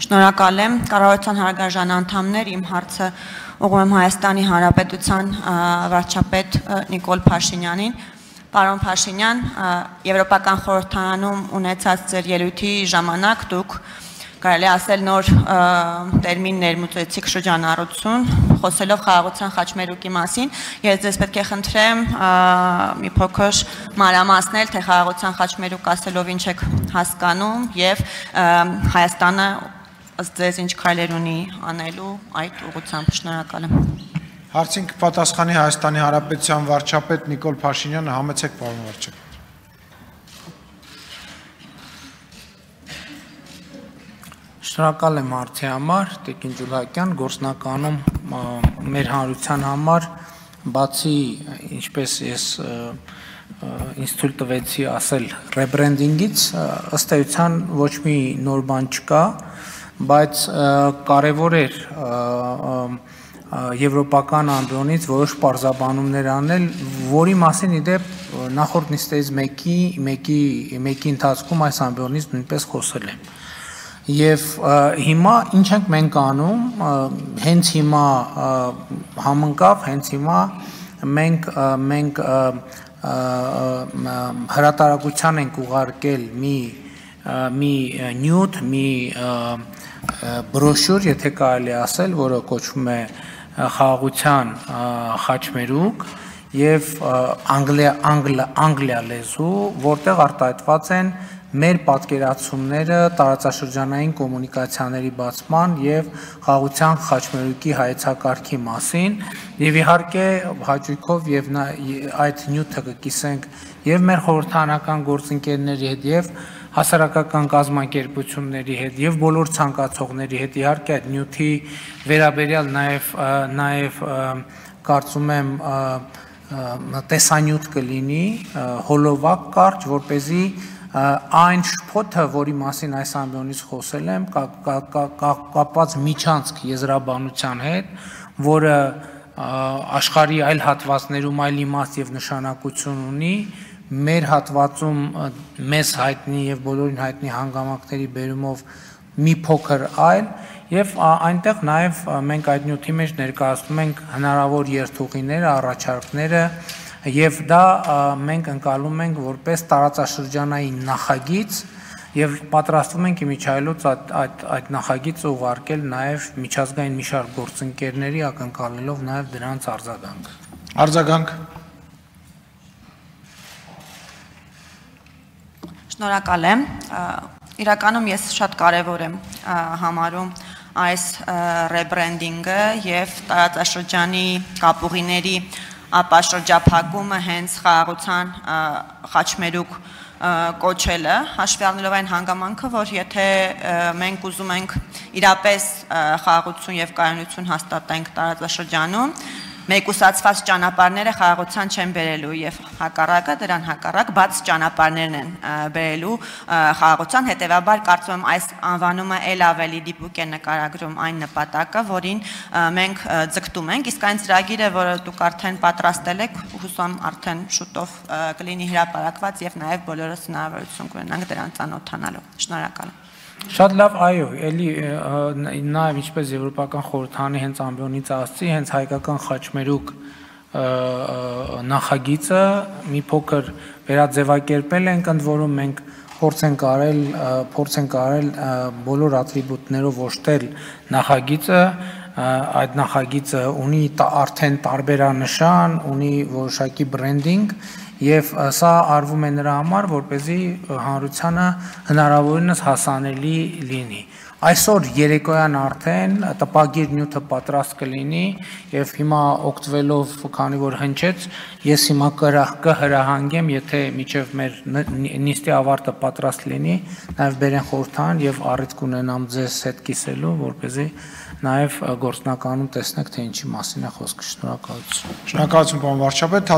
Շնորհակալ եմ կառավարության հարգարժան անդամներ, իմ հարցը ուղղում եմ Հայաստանի Հանրապետության վարչապետ Նիկոլ Փաշինյանին։ Պարոն Փաշինյան, Եվրոպական խորհրդարանում ունեցած ձեր ելույթի ժամանակ դուք կարելի ասել նոր տերմին ներմուծեցիք շրջանառություն, խոսելով խաղաղության խաչմերուկի մասին, ես ձեզ պետք է խնդրեմ մի փոքր մանրամասնել, թե խաղաղության խաչմերուկ ասելով ինչ եք հասկանում եւ Հայաստանը ըստ ձեզ ինչ քայլեր ունի անելու այդ ուղղությամբ։ Շնորհակալ եմ։ Հարցին կպատասխանի Հայաստանի Հանրապետության վարչապետ Նիկոլ Փաշինյանը, համեցեք պարոն վարչապետ։ Շնորհակալ եմ հարցի համար, Տիկին Ջուլակյան, գործնականում մեր հանրության համար բացի ինչպես ես ինձ թույլ տվեցի ասել ռեբրենդինգից, ըստ էության ոչ մի նոր բան չկա, բայց կարևոր էր եվրոպական ամբիոնից որոշ պարզաբանումներ անել, որի մասին իդեպ նախորդ նիստերից մեկի մեկի մեկի ընթացքում այս ամբիոնից նույնպես խոսել եմ Եվ հիմա ինչ ենք մենք անում, հենց հիմա համընկավ, հենց հիմա մենք մենք հրատարակության ենք ուղարկել մի մի նյութ, մի բրոշյուր, եթե կարելի ասել, որը կոչվում է խաղաղության խաչմերուկ եւ անգլիա անգլիա լեզու, որտեղ արտահայտված են մեր պատկերացումները տարածաշրջանային կոմունիկացիաների բացման եւ խաղաղության խաչմերուկի հայեցակարգի մասին եւ իհարկե հաճույքով եւ այդ նյութը կկիսենք եւ մեր խորհրդանական գործընկերների հետ եւ հասարակական կազմակերպությունների հետ եւ բոլոր ցանկացողների հետ իհարկե այդ նյութի վերաբերյալ նաեւ նաեւ կարծում եմ տեսանյութ կլինի հոլովակ կարճ, որ เป զի այն շփոթը, որի մասին այս ամբիոնից խոսել եմ, կապված միջանցք եզրաբանության հետ, որը աշխարհի այլ հատվածներում այլ իմաստ եւ նշանակություն ունի, մեր հատվածում մեզ հայտնի եւ բոլորին հայտնի հանգամանքների բերումով մի փոքր այլ եւ այնտեղ նաեւ մենք այդ նյութի մեջ ներկայացնում ենք հնարավոր երթուղիները, առաջարկները, եւ դա մենք ընկալում ենք որպես տարածաշրջանային նախագիծ եւ պատրաստվում ենք իմիջայլոց այդ այդ այդ նախագիծը ուղարկել նաեւ միջազգային մի շարք գործընկերների ակնկալելով նաեւ դրանց արձագանք։ Արձագանք Շնորհակալ եմ։ Իրականում ես շատ կարևոր եմ համարում այս ռեբրենդինգը եւ տարածաշրջանի կապուղիների ապա շրջափակումը հենց խաղաղության խաչմերուկ կոչելը, հաշվի առնելով այն հանգամանքը, որ եթե մենք ուզում ենք իրապես խաղաղություն եւ կայունություն հաստատենք տարածաշրջանում, մեկուսացված ճանապարհները խաղաղության չեն բերելու եւ հակառակը դրան հակառակ բաց ճանապարհներն են բերելու խաղաղության հետեւաբար կարծում եմ այս անվանումը ել ավելի դիպուկ է նկարագրում այն նպատակը որին մենք ձգտում ենք իսկ այն ծրագիրը որը դուք արդեն պատրաստել եք հուսամ արդեն շուտով կլինի հրապարակված եւ նաեւ բոլորս հնարավորություն կունենանք դրան ծանոթանալու շնորհակալ եմ Շատ լավ, այո, էլի նաև ինչպես Եվրոպական խորհրդանի հենց ամբիոնից ասացի, հենց հայկական խաչմերուկ նախագիծը մի փոքր վերաձևակերպել ենք, ընդ որում մենք փորձ ենք արել, փորձ ենք արել բոլոր ատրիբուտներով ոչտել նախագիծը, այդ նախագիծը ունի արդեն տարբերանշան, ունի որոշակի բրենդինգ Եվ սա արվում է նրա համար, որ เป զի հանրությանը հնարավորինս հասանելի լինի։ Այսօր երեկոյան արդեն տպագիր նյութը պատրաստ կլինի եւ հիմա օգտվելով, քանի որ հնչեց, ես հիմա կհրահանգեմ, եթե միջև մեր նիստի ավարտը պատրաստ լինի, նաեւ բերեն խորհրդան եւ առիթ կունենամ ձեզ հետ կիսելու, որպեսզի նաեւ գործնականում տեսնեք, թե ինչի մասին է խոսքը։ Շնորհակալություն։ Շնորհակալություն, պարոն վարչապետ։